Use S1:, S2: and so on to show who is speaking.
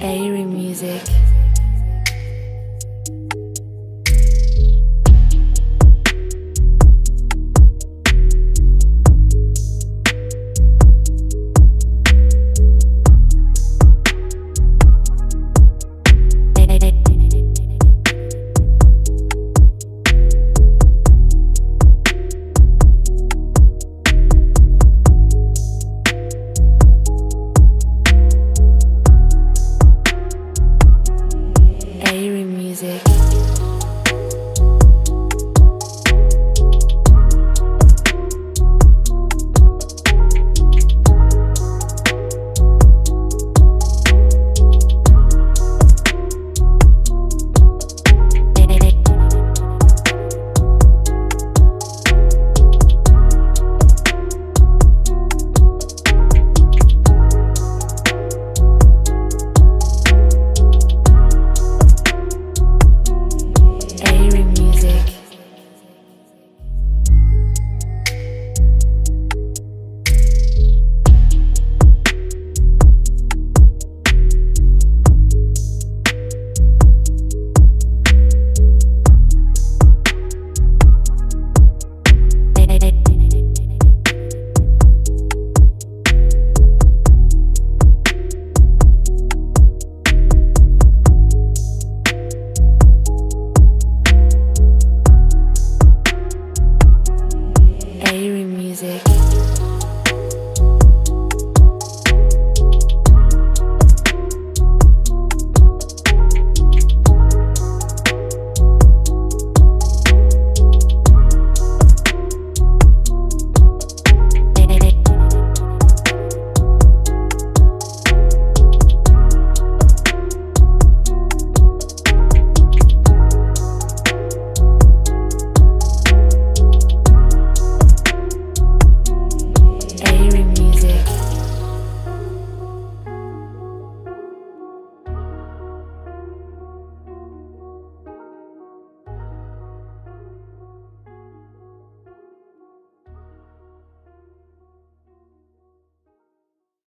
S1: Airy Music.